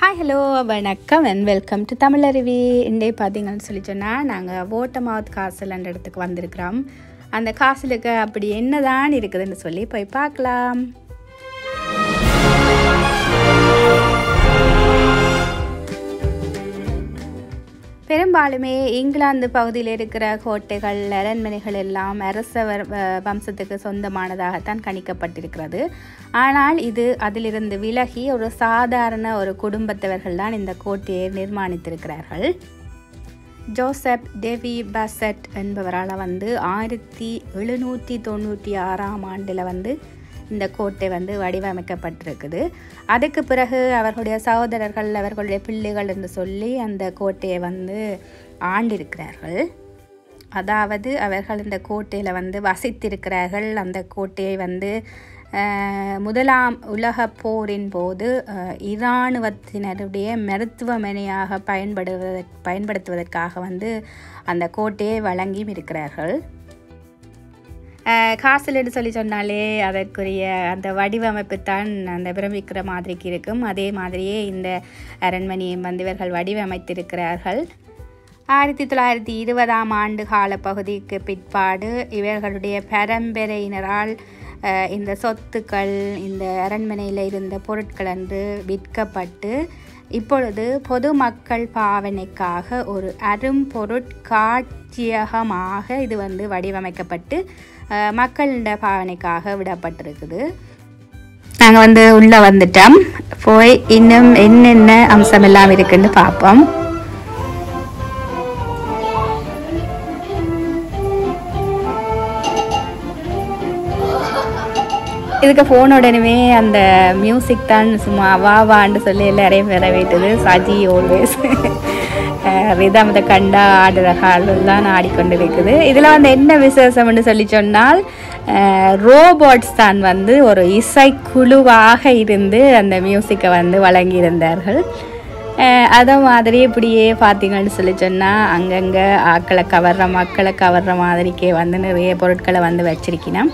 Hi hello வணக்கம் and welcome to Tamilaruvi இண்டே பார்த்தீங்கன்னு சொல்லி சொன்னால் நாங்கள் ஓட்டமாவத் காசுலன்ற இடத்துக்கு வந்திருக்கிறோம். அந்த காசுலுக்கு அப்படி என்னதான் இருக்குதுன்னு சொல்லி போய் பார்க்கலாம். பெரும்பாலுமே இங்கிலாந்து பகுதியில் இருக்கிற கோட்டைகள் அரண்மனைகள் எல்லாம் அரசவர் வம்சத்துக்கு சொந்தமானதாகத்தான் கணிக்கப்பட்டிருக்கிறது. ஆனால் இது அதிலிருந்து விலகி ஒரு சாதாரண ஒரு குடும்பத்தவர்கள் தான் இந்த கோட்டையை நிர்மாணித்திருக்கிறார்கள். ஜோசப் டெவி பசட் என்பவரால் வந்து ஆயிரத்தி எழுநூற்றி தொண்ணூற்றி ஆறாம் ஆண்டில் வந்து இந்த கோட்டை வந்து வடிவமைக்கப்பட்டிருக்குது. அதுக்கு பிறகு அவர்களுடைய சகோதரர்கள் அவர்களுடைய பிள்ளைகள் என்று சொல்லி அந்த கோட்டையை வந்து ஆண்டிருக்கிறார்கள். அதாவது அவர்கள் இந்த கோட்டையில் வந்து வசித்திருக்கிறார்கள். அந்த கோட்டையை வந்து முதலாம் உலகப் போரின் போது இராணுவத்தினருடைய மருத்துவமனையாக பயன்படுவதற் பயன்படுத்துவதற்காக வந்து அந்த கோட்டையை வழங்கியும் இருக்கிறார்கள். காசுலன்னு சொல்லி சொன்னாலே அதற்குரிய அந்த வடிவமைப்பு தான் அந்த பிரமிக்கிற மாதிரிக்கு இருக்கும். அதே மாதிரியே இந்த அரண்மனையை வந்து இவர்கள் வடிவமைத்திருக்கிறார்கள். ஆயிரத்தி தொள்ளாயிரத்தி இருபதாம் ஆண்டு கால பகுதிக்கு பிற்பாடு இவர்களுடைய பரம்பரையினரால் இந்த சொத்துக்கள் இந்த அரண்மனையில் இருந்த பொருட்கள் என்று விற்கப்பட்டு இப்பொழுது பொதுமக்கள் பாவனைக்காக ஒரு அரும்பொருட்காட்சியகமாக இது வந்து வடிவமைக்கப்பட்டு மக்களிட பாவனைக்காக விடப்பட்டிருக்குது. நாங்கள் வந்து உள்ளே வந்துட்டோம். போய் இன்னும் என்னென்ன அம்சம் எல்லாம் இருக்குன்னு பார்ப்போம். இதுக்கு ஃபோன் அந்த மியூசிக் தான் சும்மா வா வான்னு சொல்லி எல்லாரையும் வரவேற்றுது. சஜி ஓல்வேஸ் ரிதமத்தை கண்டா ஆடுற காலம் தான் ஆடிக்கொண்டிருக்குது. இதில் வந்து என்ன விசேஷம்னு சொல்லி சொன்னால் ரோபோட்ஸ் தான் வந்து ஒரு இசைக்குழுவாக இருந்து அந்த மியூசிக்கை வந்து வழங்கியிருந்தார்கள். அதை மாதிரி இப்படியே பார்த்தீங்கன்னு சொல்லி சொன்னால் அங்கங்கே ஆக்களை கவர்ற மக்களை கவர்ற மாதிரிக்கே வந்து நிறைய பொருட்களை வந்து வச்சிருக்கணும்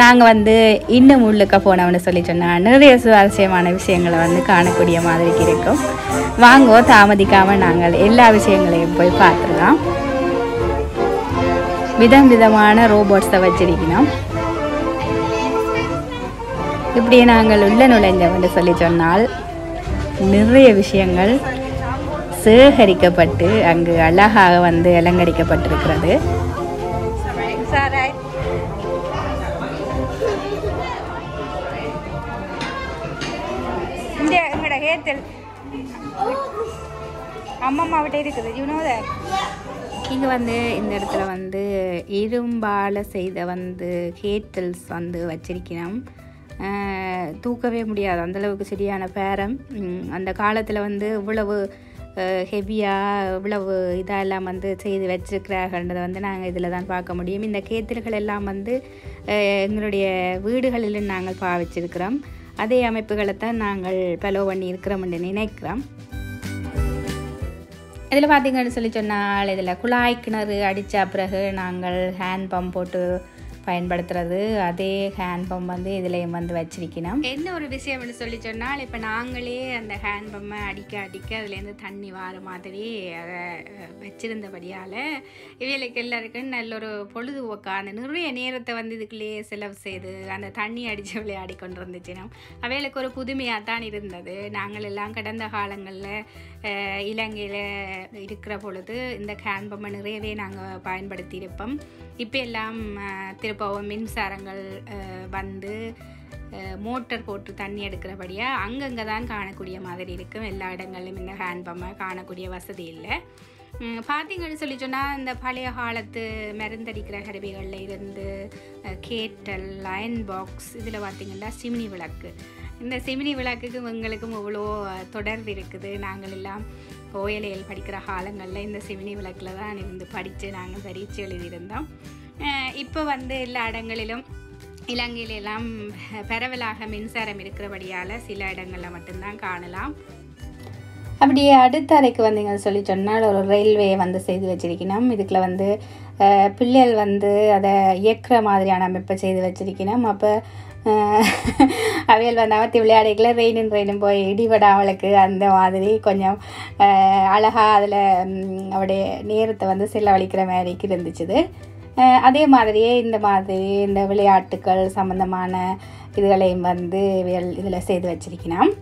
நாங்கள் வந்து இன்னும் உள்ளுக்க போனோம்னு சொல்லி சொன்னால் நிறைய சுவாரஸ்யமான விஷயங்களை வந்து காணக்கூடிய மாதிரி இருக்கும். வாங்கோ தாமதிக்காமல் நாங்கள் எல்லா விஷயங்களையும் போய் பார்த்துடலாம். விதம் விதமான ரோபோட்ஸை வச்சிருக்கணும். இப்படி நாங்கள் உள்ள நுழைஞ்சவன்னு சொல்லி சொன்னால் நிறைய விஷயங்கள் சேகரிக்கப்பட்டு அங்கு அழகாக வந்து அலங்கரிக்கப்பட்டிருக்கிறது. இந்த எங்களோட ஹேத்தல் இருக்குது. யூனோ இங்கே வந்து இந்த இடத்துல வந்து இரும்பால் செய்த வந்து ஹேட்டல்ஸ் வந்து வச்சிருக்கிறோம். தூக்கவே முடியாது. அந்தளவுக்கு சரியான பேரம். அந்த காலத்தில் வந்து இவ்வளவு ஹெவியாக இவ்வளவு இதெல்லாம் வந்து செய்து வச்சுருக்கிறாங்கன்றதை வந்து நாங்கள் இதில் தான் பார்க்க முடியும். இந்த கேத்தல்கள் எல்லாம் வந்து எங்களுடைய வீடுகளிலும் நாங்கள் பாவிச்சிருக்கிறோம். அதே அமைப்புகளை தான் நாங்கள் பலோ பண்ணி இருக்கிறோம்னு நினைக்கிறோம். இதில் பார்த்தீங்கன்னு சொல்லி சொன்னால் இதில் குழாய் கிணறு அடித்த பிறகு நாங்கள் ஹேண்ட் பம்ப் போட்டு பயன்படுத்துறது அதே ஹேண்ட் பம்ப் வந்து இதுலேயும் வந்து வச்சிருக்கணும். என்ன ஒரு விஷயம்னு சொல்லி சொன்னால் இப்போ நாங்களே அந்த ஹேண்ட் பம்பை அடிக்க அடிக்க அதுலேருந்து தண்ணி வார மாதிரி அதை அஹ், வச்சிருந்தபடியால் இவைகளுக்கு எல்லாருக்கும் நல்ல ஒரு பொழுதுபோக்கா அந்த நிறைய நேரத்தை வந்து இதுக்குள்ளேயே செலவு செய்து அந்த தண்ணி அடித்து விளையாடி கொண்டு இருந்துச்சுன்னா அவைகளுக்கு ஒரு புதுமையாக தான் இருந்தது. நாங்கள் எல்லாம் கடந்த காலங்களில் இலங்கையில் இருக்கிற பொழுது இந்த ஹேண்ட் பம்பை நிறையவே நாங்கள் பயன்படுத்தியிருப்போம். இப்போ எல்லாம் திரு இப்போ மின்சாரங்கள் வந்து மோட்டர் போட்டு தண்ணி எடுக்கிறபடியாக அங்கங்கே தான் காணக்கூடிய மாதிரி இருக்கும். எல்லா இடங்களிலும் இந்த ஹேண்ட் பம்மை காணக்கூடிய வசதி இல்லை. பார்த்தீங்கன்னு சொல்லி சொன்னால் இந்த பழைய காலத்து மருந்தடிக்கிற கருவிகளில் இருந்து கேட்டல் லயன் பாக்ஸ் இதில் பார்த்திங்கன்னா சிமினி விளக்கு. இந்த சிமினி விளக்குக்கு எங்களுக்கும் இவ்வளோ தொடர்பு இருக்குது. நாங்கள் எல்லாம் ஓயலையில் படிக்கிற காலங்களில் இந்த சிமினி விளக்கில் தான் இருந்து படித்து நாங்கள் பரீட்சை எழுதியிருந்தோம். இப்போ வந்து எல்லா இடங்களிலும் இலங்கையிலெல்லாம் பரவலாக மின்சாரம் இருக்கிறபடியால் சில இடங்களில் மட்டும்தான் காணலாம். அப்படியே அடுத்த அறைக்கு வந்தீங்கன்னு சொல்லி சொன்னால் ஒரு ரயில்வே வந்து செய்து வச்சிருக்கணும். இதுக்குள்ள வந்து பிள்ளைகள் வந்து அதை இயக்குற மாதிரியான அமைப்பை செய்து வச்சிருக்கணும். அப்போ அவையல் வந்து அவத்தி விளையாடிக்கல ரெயினும் ரெயினும் போய் இடிபடாமலுக்கு அந்த மாதிரி கொஞ்சம் அழகாக அதில் அவருடைய நேரத்தை வந்து செலவழிக்கிற மாதிரி இருந்துச்சுது. அதே மாதிரியே இந்த மாதிரி இந்த விளையாட்டுக்கள் சம்மந்தமான இதுகளையும் வந்து இதில் செய்து வச்சிருக்கணும்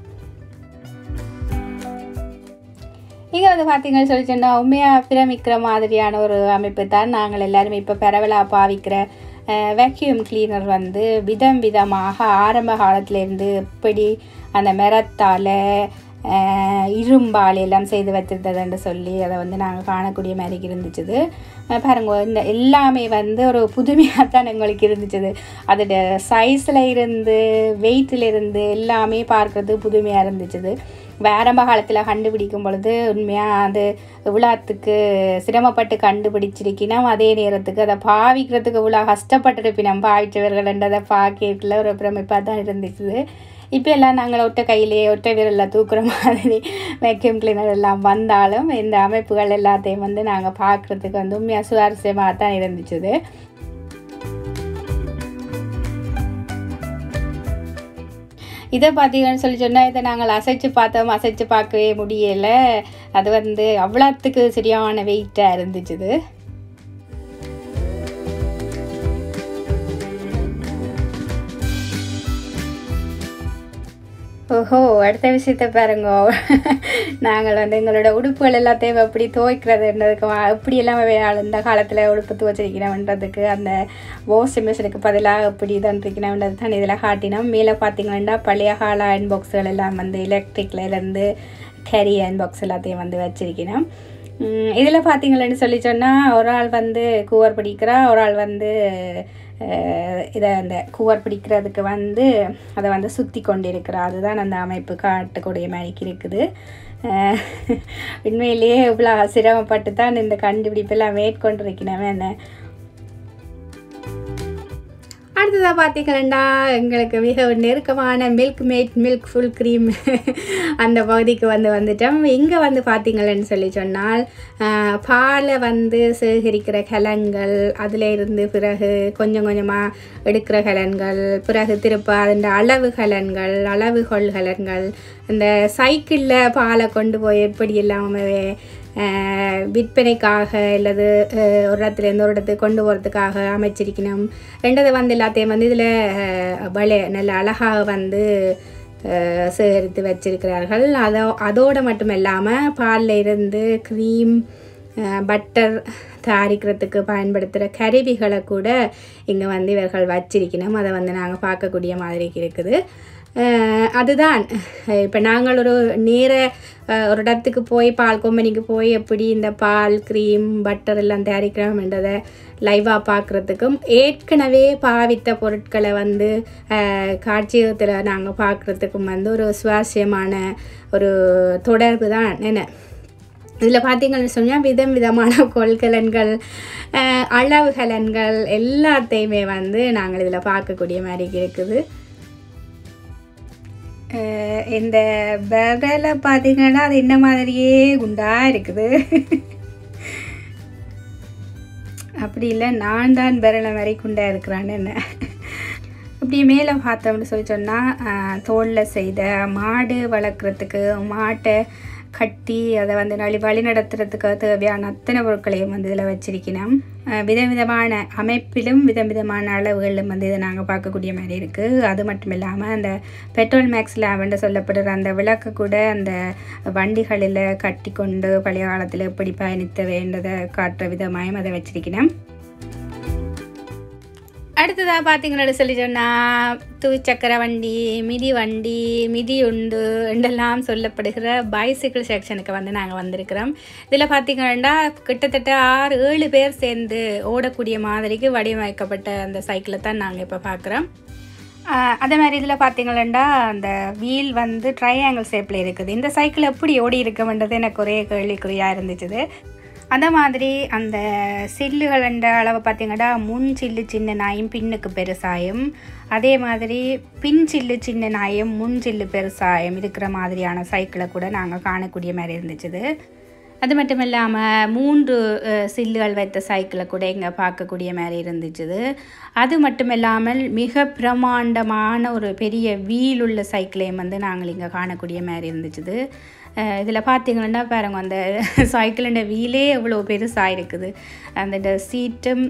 இங்கே வந்து பார்த்தீங்கன்னு சொல்லி சொன்னால் உண்மையாக பிரமிக்கிற மாதிரியான ஒரு அமைப்பு தான் நாங்கள் எல்லாருமே இப்போ பரவலாக பாவிக்கிற வேக்யூம் கிளீனர் வந்து விதம் விதமாக ஆரம்ப காலத்துலேருந்து எப்படி அந்த மரத்தால் இரும்பால் எல்லாம் செய்து வச்சுருந்ததுன்னு சொல்லி அதை வந்து நாங்கள் காணக்கூடிய மாதிரி இருந்துச்சுது. பாருங்கள் பாருங்க இந்த எல்லாமே வந்து ஒரு புதுமையாக தான் எங்களுக்கு இருந்துச்சுது. அதோட சைஸில் இருந்து வெயிட்டில் இருந்து எல்லாமே பார்க்குறது புதுமையாக இருந்துச்சுது. ஆரம்ப காலத்தில் கண்டுபிடிக்கும் பொழுது உண்மையாக அது விழாத்துக்கு சிரமப்பட்டு கண்டுபிடிச்சிருக்கினோம். அதே நேரத்துக்கு அதை பாவிக்கிறதுக்கு இவ்வளோ கஷ்டப்பட்டிருப்பினம். பாவிச்சவர்கள்ன்றதை பார்க்கல ஒரு பிரமிப்பாக தான் இருந்துச்சு இப்போ எல்லாம் நாங்கள் ஒற்றை கையிலேயே ஒற்றை விரலில் தூக்குற மாதிரி வேக்யூம் கிளீனர் எல்லாம் வந்தாலும் இந்த அமைப்புகள் எல்லாத்தையும் வந்து நாங்கள் பார்க்குறதுக்கு வந்து உண்மையாக சுவாரஸ்யமாக தான் இருந்துச்சுது. இதை பார்த்தீங்கன்னு சொல்லி சொன்னால் இதை நாங்கள் அசைச்சு பார்த்தோம் அசைச்சு பார்க்கவே முடியலை. அது வந்து அவ்வளோத்துக்கு சரியான வெயிட்டாக இருந்துச்சுது. ஓஹோ அடுத்த விஷயத்த பாருங்க. நாங்கள் வந்து எங்களோட உடுப்புகள் எல்லாத்தையும் எப்படி துவைக்கிறதுன்றதுக்கு வா- எப்படியெல்லாம் இந்த காலத்தில் உடுப்பு துவைச்சிருக்கணுன்றதுக்கு அந்த வாஷிங் மிஷினுக்கு பதிலாக எப்படி தான் தான் இதில் காட்டினோம். மேலே பார்த்தீங்கன்னா பழைய கால அயன் பாக்ஸுகள் எல்லாம் வந்து எலக்ட்ரிக்லேருந்து கேரி அயன் பாக்ஸ் எல்லாத்தையும் வந்து வச்சிருக்கிறோம். இதில் பார்த்தீங்களேன்னு சொல்லி சொன்னால் ஒரு ஆள் வந்து கூவர் பிடிக்கிறா ஒரு ஆள் வந்து இதை அந்த கூவர் பிடிக்கிறதுக்கு வந்து அதை வந்து சுற்றி கொண்டிருக்கிறா அதுதான் அந்த அமைப்பு காட்டக்கூடிய மாதிரிக்கு இருக்குது. உண்மையிலேயே இவ்வளோ சிரமப்பட்டு தான் இந்த கண்டுபிடிப்பெல்லாம் மேற்கொண்டிருக்கணும் என்ன? அடுத்ததாக பார்த்தீங்கன்னா எங்களுக்கு மிக நெருக்கமான Milkmaid milk full cream அந்த பகுதிக்கு வந்து வந்துட்டோம். இங்கே வந்து பார்த்தீங்களேன்னு சொல்லி சொன்னால் பாலை வந்து சேகரிக்கிற கலன்கள் அதில் இருந்து பிறகு கொஞ்சம் கொஞ்சமாக எடுக்கிற கலன்கள் பிறகு திருப்ப அதன் அளவு கலன்கள் அளவு கலன்கள் இந்த சைக்கிளில் பாலை கொண்டு போய் எப்படி இல்லாமல் விற்பனைக்காக அல்லது ஒரு ஒரு இடத்துலேருந்து ஒரு இடத்துக்கு கொண்டு போகிறதுக்காக அமைச்சிருக்கணும். ரெண்டாவது வந்து எல்லாத்தையும் வந்து இதில் வளை நல்ல அழகாக வந்து சேகரித்து வச்சிருக்கிறார்கள். அதோ அதோடு மட்டும் இல்லாமல் பாலில் இருந்து க்ரீம் பட்டர் தயாரிக்கிறதுக்கு பயன்படுத்துகிற கருவிகளை கூட இங்கே வந்து இவர்கள் வச்சிருக்கணும். அதை வந்து நாங்கள் பார்க்கக்கூடிய மாதிரி இருக்குது. அதுதான். இப்போ நாங்கள் ஒரு நேர ஒரு இடத்துக்கு போய் பால் கம்பெனிக்கு போய் எப்படி இந்த பால் க்ரீம் பட்டர் எல்லாம் தயாரிக்கிறோம்ன்றதை லைவாக பார்க்குறதுக்கும் ஏற்கனவே பாவித்த பொருட்களை வந்து காட்சியகத்தில் நாங்கள் பார்க்குறதுக்கும் வந்து ஒரு சுவாரஸ்யமான ஒரு தொடர்பு தான் என்ன. இதில் பார்த்தீங்கன்னு சொன்னால் விதம் விதமான கொள்கலன்கள் அளவுகலன்கள் எல்லாத்தையுமே வந்து நாங்கள் இதில் பார்க்கக்கூடிய மாதிரி இருக்குது. இந்த விரலை பார்த்தீங்கன்னா அது என்ன மாதிரியே குண்டா இருக்குது. அப்படி இல்லை நான் தான் விரலை மாதிரி குண்டா இருக்கிறான்னு என்ன? இப்படி மேலே பார்த்தோம்னு சொல்லி சொன்னால் தோலில் செய்த மாடு வளர்க்குறதுக்கு மாட்டை கட்டி அதை வந்து வழி வழி நடத்துறதுக்கு தேவையான அத்தனை பொருட்களையும் வந்து இதில் வச்சிருக்கணும் விதவிதமான அமைப்பிலும் விதவிதமான அளவுகளிலும் வந்து இதை நாங்கள் பார்க்கக்கூடிய மாதிரி இருக்குது அது மட்டும் இல்லாமல் அந்த பெட்ரோல் மேக்ஸ் லேவென்று சொல்லப்படுற அந்த விளக்கு கூட அந்த வண்டிகளில் கட்டி கொண்டு பழைய காலத்தில் எப்படி பயணித்த வேண்டதை காட்டுற விதமாயும் அதை வச்சிருக்கணும் அடுத்ததாக பார்த்தீங்கன்னு சொல்லி சொன்னால் துவிச்சக்கர வண்டி மிதி வண்டி மிதி உண்டு என்றெல்லாம் சொல்லப்படுகிற பைசிக்கிள் செக்ஷனுக்கு வந்து நாங்கள் வந்திருக்கிறோம். இதில் பார்த்தீங்கன்னா கிட்டத்தட்ட ஆறு ஏழு பேர் சேர்ந்து ஓடக்கூடிய மாதிரிக்கு வடிவமைக்கப்பட்ட அந்த சைக்கிளை தான் நாங்கள் இப்போ பார்க்குறோம் அதே மாதிரி இதில் பார்த்தீங்களா அந்த வீல் வந்து ட்ரையாங்கிள் ஷேப்பில் இருக்குது. இந்த சைக்கிள் எப்படி ஓடி இருக்குன்றது எனக்கு ஒரே கேள்விக்குறியாக இருந்துச்சு அந்த மாதிரி அந்த சில்லுகள் என்ற அளவு பார்த்தீங்கன்னா முன் சில்லு சின்ன நாயும் பின்னுக்கு பெருசாயும் அதே மாதிரி பின் சில்லு சின்ன நாயும் முன் சில்லு பெருசாயும் இருக்கிற மாதிரியான சைக்கிளை கூட நாங்கள் காணக்கூடிய மாதிரி இருந்துச்சுது. அது மட்டும் இல்லாமல் மூன்று சில்லுகள் வைத்த சைக்கிளை கூட இங்கே பார்க்கக்கூடிய மாதிரி இருந்துச்சுது. அது மட்டும் இல்லாமல் மிக பிரமாண்டமான ஒரு பெரிய வீல் உள்ள சைக்கிளையும் வந்து நாங்கள் இங்கே காணக்கூடிய மாதிரி இருந்துச்சுது. இதில் பார்த்தீங்கன்னா பாருங்க அந்த சைக்கிளோட வீலே எவ்வளோ பெருசாக இருக்குது. அந்த சீட்டும்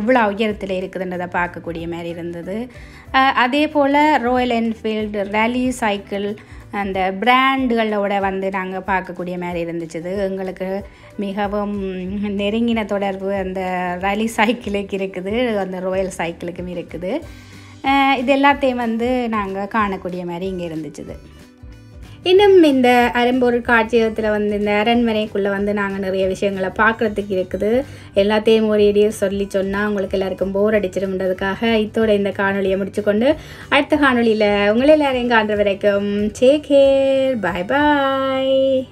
இவ்வளோ உயரத்தில் இருக்குதுன்றதை பார்க்கக்கூடிய மாதிரி இருந்தது. அதே போல் ராயல் என்ஃபீல்டு ரேலி சைக்கிள் அந்த பிராண்டுகளோட வந்து நாங்கள் பார்க்கக்கூடிய மாதிரி இருந்துச்சுது. எங்களுக்கு மிகவும் நெருங்கின தொடர்பு அந்த ரலி சைக்கிளுக்கு இருக்குது அந்த ராயல் சைக்கிளுக்கும் இருக்குது. இது எல்லாத்தையும் வந்து நாங்கள் காணக்கூடிய மாதிரி இங்கே இருந்துச்சுது. இன்னும் இந்த அரும்பொருள் காட்சியகத்தில் வந்து இந்த அரண்மனைக்குள்ளே வந்து நாங்கள் நிறைய விஷயங்களை பார்க்குறதுக்கு இருக்குது. எல்லாத்தையும் ஒரேடியே சொல்லி சொன்னால் உங்களுக்கு எல்லாருக்கும் போர் அடிச்சிடும்ன்றதுக்காக இத்தோட இந்த காணொலியை முடிச்சுக்கொண்டு அடுத்த காணொளியில் உங்களை எல்லாரையும் காண்ற வரைக்கும் டேக் கேர் பாய் பாய்